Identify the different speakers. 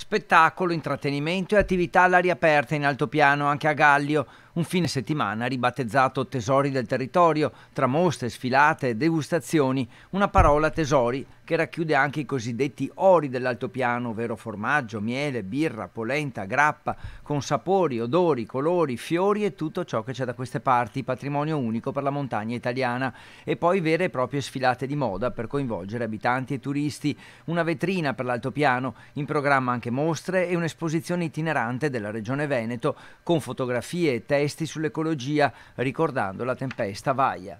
Speaker 1: Spettacolo, intrattenimento e attività all'aria aperta in altopiano anche a Gallio. Un fine settimana ribattezzato Tesori del Territorio, tra mostre, sfilate e degustazioni, una parola tesori che racchiude anche i cosiddetti ori dell'altopiano, ovvero formaggio, miele, birra, polenta, grappa, con sapori, odori, colori, fiori e tutto ciò che c'è da queste parti, patrimonio unico per la montagna italiana. E poi vere e proprie sfilate di moda per coinvolgere abitanti e turisti, una vetrina per l'altopiano, in programma anche mostre e un'esposizione itinerante della regione Veneto con fotografie e testi sull'ecologia, ricordando la tempesta Vaia.